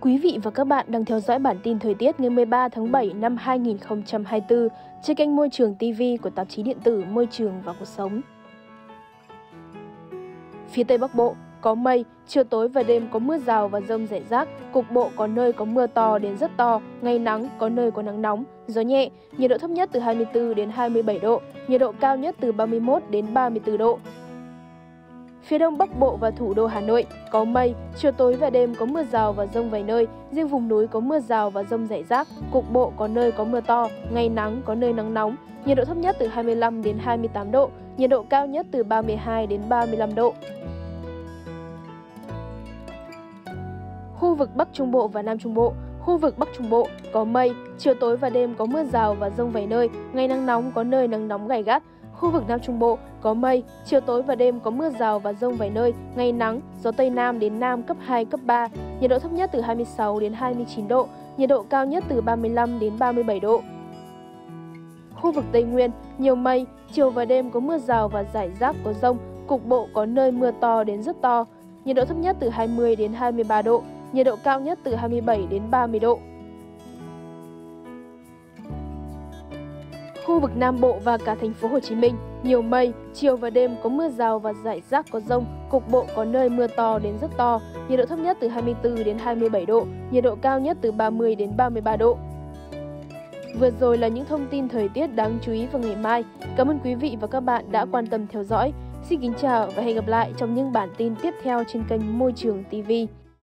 Quý vị và các bạn đang theo dõi bản tin thời tiết ngày 13 tháng 7 năm 2024 trên kênh Môi trường TV của tạp chí điện tử Môi trường và Cuộc sống. Phía Tây Bắc Bộ có mây, chiều tối và đêm có mưa rào và rông rải rác, cục bộ có nơi có mưa to đến rất to, ngày nắng, có nơi có nắng nóng, gió nhẹ, nhiệt độ thấp nhất từ 24 đến 27 độ, nhiệt độ cao nhất từ 31 đến 34 độ, Phía đông bắc bộ và thủ đô Hà Nội có mây, chiều tối và đêm có mưa rào và rông vài nơi, riêng vùng núi có mưa rào và rông rải rác, cục bộ có nơi có mưa to, ngày nắng có nơi nắng nóng, nhiệt độ thấp nhất từ 25 đến 28 độ, nhiệt độ cao nhất từ 32 đến 35 độ. Khu vực Bắc Trung Bộ và Nam Trung Bộ Khu vực Bắc Trung Bộ có mây, chiều tối và đêm có mưa rào và rông vài nơi, ngày nắng nóng có nơi nắng nóng gay gắt, Khu vực Nam Trung Bộ có mây, chiều tối và đêm có mưa rào và rông vài nơi, ngày nắng, gió Tây Nam đến Nam cấp 2, cấp 3, nhiệt độ thấp nhất từ 26 đến 29 độ, nhiệt độ cao nhất từ 35 đến 37 độ. Khu vực Tây Nguyên, nhiều mây, chiều và đêm có mưa rào và rải rác có rông, cục bộ có nơi mưa to đến rất to, nhiệt độ thấp nhất từ 20 đến 23 độ, nhiệt độ cao nhất từ 27 đến 30 độ. Khu vực Nam Bộ và cả thành phố Hồ Chí Minh, nhiều mây, chiều và đêm có mưa rào và rải rác có rông, cục bộ có nơi mưa to đến rất to, nhiệt độ thấp nhất từ 24 đến 27 độ, nhiệt độ cao nhất từ 30 đến 33 độ. Vừa rồi là những thông tin thời tiết đáng chú ý vào ngày mai. Cảm ơn quý vị và các bạn đã quan tâm theo dõi. Xin kính chào và hẹn gặp lại trong những bản tin tiếp theo trên kênh Môi trường TV.